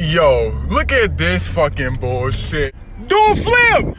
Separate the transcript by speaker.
Speaker 1: Yo, look at this fucking bullshit. Do a flip!